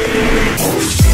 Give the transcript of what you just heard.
Música